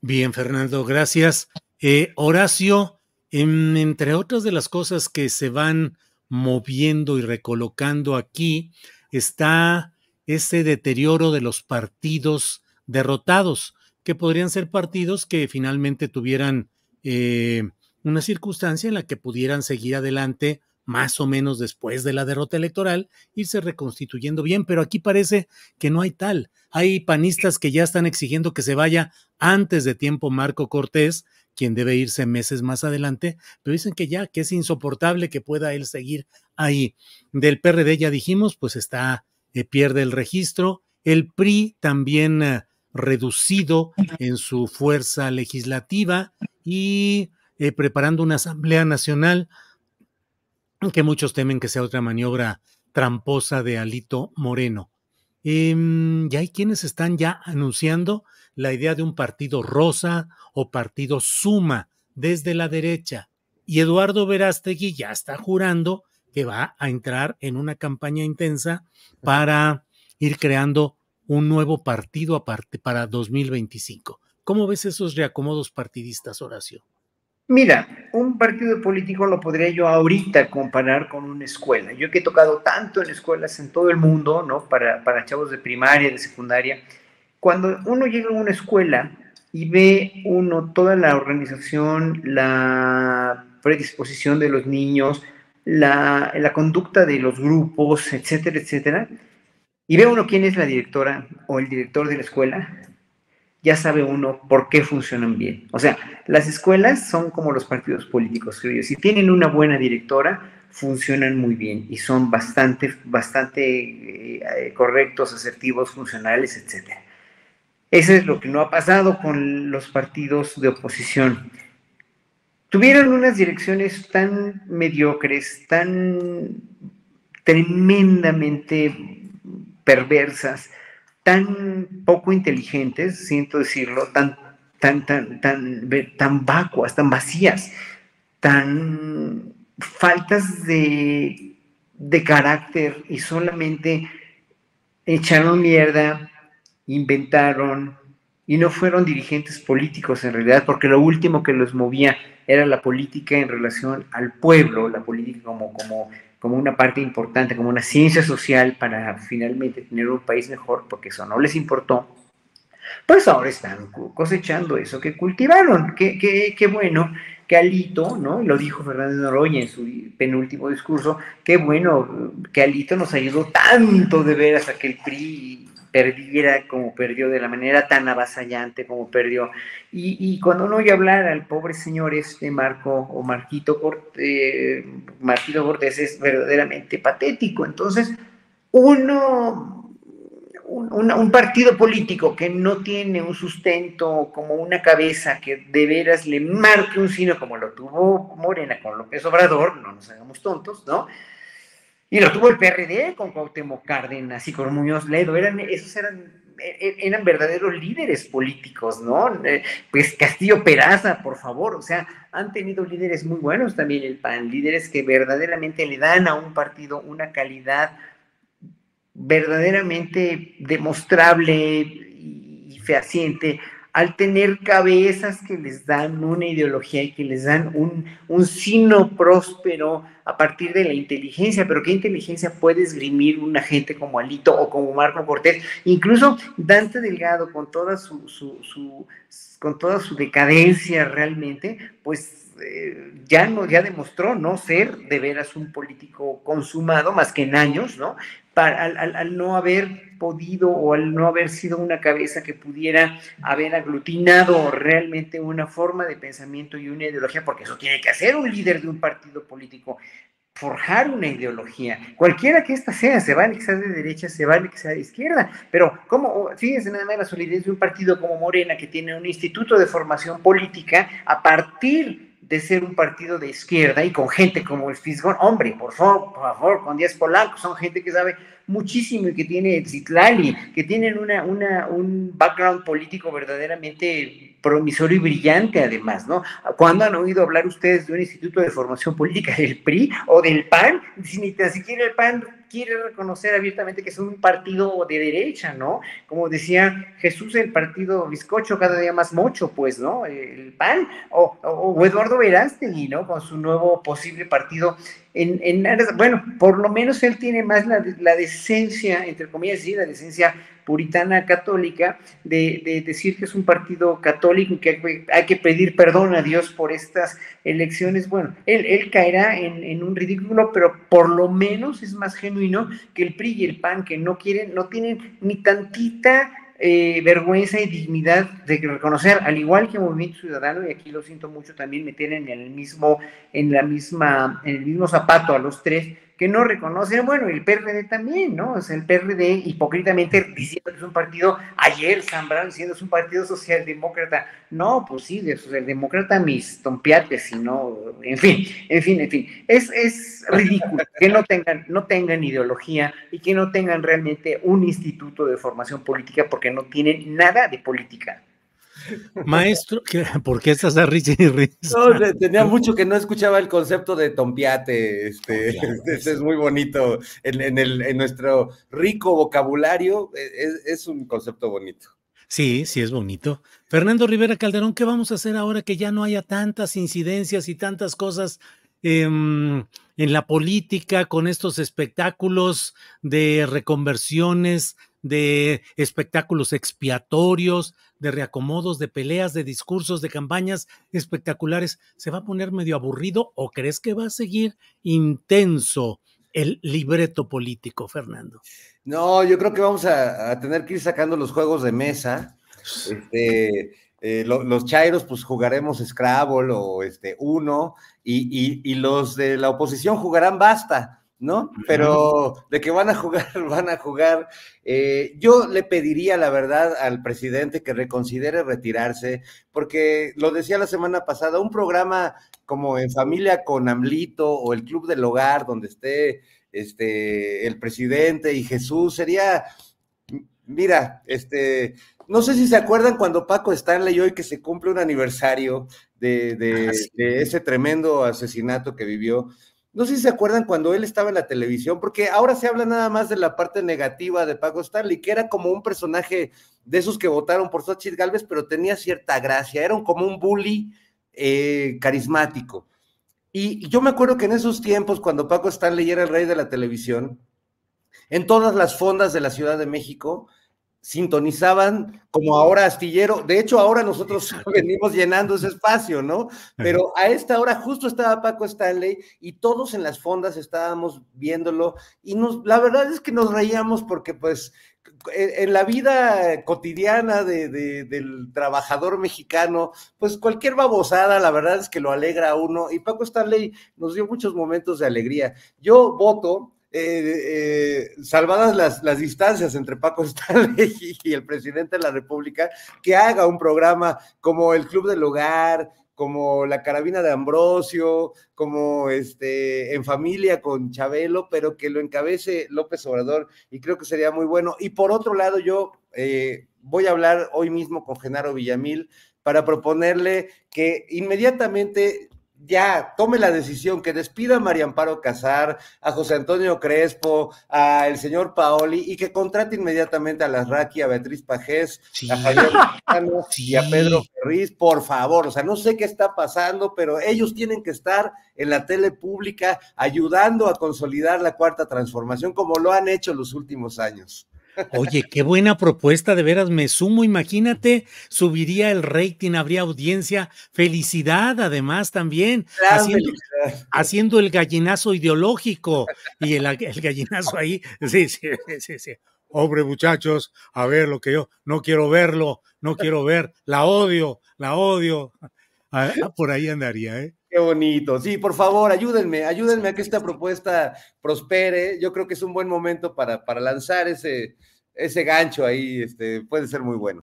Bien, Fernando, gracias. Eh, Horacio, entre otras de las cosas que se van moviendo y recolocando aquí, está ese deterioro de los partidos derrotados, que podrían ser partidos que finalmente tuvieran eh, una circunstancia en la que pudieran seguir adelante más o menos después de la derrota electoral, irse reconstituyendo bien, pero aquí parece que no hay tal. Hay panistas que ya están exigiendo que se vaya antes de tiempo Marco Cortés, quien debe irse meses más adelante, pero dicen que ya, que es insoportable que pueda él seguir ahí. Del PRD ya dijimos, pues está, eh, pierde el registro. El PRI también eh, reducido en su fuerza legislativa y eh, preparando una Asamblea Nacional que muchos temen que sea otra maniobra tramposa de Alito Moreno. Em, y hay quienes están ya anunciando la idea de un partido rosa o partido suma desde la derecha. Y Eduardo Verástegui ya está jurando que va a entrar en una campaña intensa para ir creando un nuevo partido aparte para 2025. ¿Cómo ves esos reacomodos partidistas, Horacio? Mira, un partido político lo podría yo ahorita comparar con una escuela. Yo que he tocado tanto en escuelas en todo el mundo, ¿no? Para, para chavos de primaria, de secundaria. Cuando uno llega a una escuela y ve uno toda la organización, la predisposición de los niños, la, la conducta de los grupos, etcétera, etcétera, y ve uno quién es la directora o el director de la escuela, ya sabe uno por qué funcionan bien. O sea, las escuelas son como los partidos políticos, creo yo. Si tienen una buena directora, funcionan muy bien y son bastante, bastante eh, correctos, asertivos, funcionales, etc. Eso es lo que no ha pasado con los partidos de oposición. Tuvieron unas direcciones tan mediocres, tan tremendamente perversas, tan poco inteligentes, siento decirlo, tan, tan, tan, tan, tan vacuas, tan vacías, tan faltas de, de carácter y solamente echaron mierda, inventaron y no fueron dirigentes políticos en realidad, porque lo último que los movía era la política en relación al pueblo, la política como, como como una parte importante, como una ciencia social para finalmente tener un país mejor, porque eso no les importó, pues ahora están cosechando eso que cultivaron. Qué, qué, qué bueno que Alito, ¿no? Lo dijo Fernández Noroña en su penúltimo discurso, qué bueno que Alito nos ayudó tanto de veras a que el PRI perdiera como perdió, de la manera tan avasallante como perdió. Y, cuando uno oye hablar al pobre señor este Marco o Marquito, Cortés, Marquito es verdaderamente patético. Entonces, uno, un, un, partido político que no tiene un sustento como una cabeza que de veras le marque un sino como lo tuvo Morena con López Obrador, no nos hagamos tontos, ¿no? Y lo tuvo el PRD con Cuauhtémoc Cárdenas y con Muñoz Ledo. Eran, esos eran, e, e, eran verdaderos líderes políticos, ¿no? Eh, pues Castillo Peraza, por favor. O sea, han tenido líderes muy buenos también el PAN, líderes que verdaderamente le dan a un partido una calidad verdaderamente demostrable y fehaciente al tener cabezas que les dan una ideología y que les dan un, un sino próspero a partir de la inteligencia, pero ¿qué inteligencia puede esgrimir una gente como Alito o como Marco Cortés? Incluso Dante Delgado, con toda su, su, con su decadencia realmente, pues eh, ya, no, ya demostró no ser de veras un político consumado, más que en años, ¿no? Al, no haber podido o al no haber sido una cabeza que pudiera haber aglutinado realmente una forma de pensamiento y una ideología, porque eso tiene que hacer un líder de un partido político, forjar una ideología, cualquiera que ésta sea, se vale que sea de derecha, se vale que sea de izquierda, pero como, fíjense nada más la solidez de un partido como Morena, que tiene un instituto de formación política, a partir de ser un partido de izquierda y con gente como el Fisgón, hombre, por favor, por favor, con Díaz Polanco, son gente que sabe muchísimo y que tiene Zitlali, que tienen una, una, un background político verdaderamente promisorio y brillante además, ¿no? ¿Cuándo han oído hablar ustedes de un instituto de formación política del PRI o del PAN? ni siquiera el PAN quiere reconocer abiertamente que es un partido de derecha, ¿no? Como decía Jesús, el partido bizcocho cada día más mocho, pues, ¿no? El PAN, o, o Eduardo Verástegui, ¿no? Con su nuevo posible partido en, en, bueno, por lo menos él tiene más la, la decencia, entre comillas, sí, la decencia puritana católica de, decir que es un partido católico y que hay, que pedir perdón a Dios por estas elecciones. Bueno, él, caerá en, en, un ridículo, pero por lo menos es más genuino que el PRI y el PAN, que no quieren, no tienen ni tantita eh, vergüenza y dignidad de reconocer, al igual que Movimiento Ciudadano, y aquí lo siento mucho, también me tienen en el mismo, en la misma, en el mismo zapato a los tres, que no reconocen, bueno, el PRD también, ¿no? O sea, el PRD hipócritamente diciendo que es un partido, ayer Zambrano diciendo que es un partido socialdemócrata, no, pues sí, de socialdemócrata mis tompiates, sino, en fin, en fin, en fin, es, es ridículo que no tengan, no tengan ideología y que no tengan realmente un instituto de formación política porque no tienen nada de política. Maestro, ¿por qué estás a risa y No, tenía mucho que no escuchaba el concepto de tompiate, este, este es muy bonito, en, el, en nuestro rico vocabulario e, es, un concepto bonito. Sí, sí es bonito. Fernando Rivera Calderón, ¿qué vamos a hacer ahora que ya no haya tantas incidencias y tantas cosas em, en la política con estos espectáculos de reconversiones, de espectáculos expiatorios, de reacomodos, de peleas, de discursos, de campañas espectaculares, ¿se va a poner medio aburrido o crees que va a seguir intenso el libreto político, Fernando? No, yo creo que vamos a, tener que ir sacando los juegos de mesa. Este, eh, los chairos, pues jugaremos Scrabble o este, Uno, y, y los de la oposición jugarán Basta. ¿No? Pero de que van a jugar, van a jugar. Eh, yo le pediría, la verdad, al presidente que reconsidere retirarse, porque lo decía la semana pasada, un programa como En Familia con Amlito o el Club del Hogar, donde esté este, el presidente y Jesús, sería, mira, este, no sé si se acuerdan cuando Paco Stanley hoy que se cumple un aniversario de, de ah, ese tremendo asesinato que vivió no sé si se acuerdan cuando él estaba en la televisión, porque ahora se habla nada más de la parte negativa de Paco Stanley, que era como un personaje de esos que votaron por Xochitl Galvez, pero tenía cierta gracia, era como un bully eh, carismático. Y yo me acuerdo que en esos tiempos, cuando Paco Stanley era el rey de la televisión, en todas las fondas de la Ciudad de México, sintonizaban como ahora astillero. De hecho, ahora nosotros venimos llenando ese espacio, ¿no? Pero a esta hora justo estaba Paco Stanley y todos en las fondas estábamos viéndolo y nos, la verdad es que nos reíamos porque pues en la vida cotidiana de, del trabajador mexicano, pues cualquier babosada, la verdad es que lo alegra a uno y Paco Stanley nos dio muchos momentos de alegría. Yo voto eh, eh, salvadas las, las, distancias entre Paco Stanley y, el presidente de la República, que haga un programa como el Club del Hogar, como la Carabina de Ambrosio, como este En Familia con Chabelo, pero que lo encabece López Obrador y creo que sería muy bueno. Y por otro lado, yo eh, voy a hablar hoy mismo con Genaro Villamil para proponerle que inmediatamente ya tome la decisión que despida a María Amparo Casar, a José Antonio Crespo, a el señor Paoli y que contrate inmediatamente a las Raki, a Beatriz Pajés, a Javier y a Pedro Ferriz, por favor. O sea, no sé qué está pasando, pero ellos tienen que estar en la tele pública ayudando a consolidar la cuarta transformación como lo han hecho los últimos años. Oye, qué buena propuesta, de veras me sumo, imagínate, subiría el rating, habría audiencia, felicidad además también, haciendo, el gallinazo ideológico y el, gallinazo ahí, sí, sí, sí, sí. Hombre, muchachos, a ver lo que yo no quiero verlo, no quiero ver, la odio, la odio. Ah, ah, por ahí andaría, ¿eh? Qué bonito. Sí, por favor, ayúdenme, ayúdenme a que esta propuesta prospere. Yo creo que es un buen momento para, para lanzar ese, ese gancho ahí, este, puede ser muy bueno.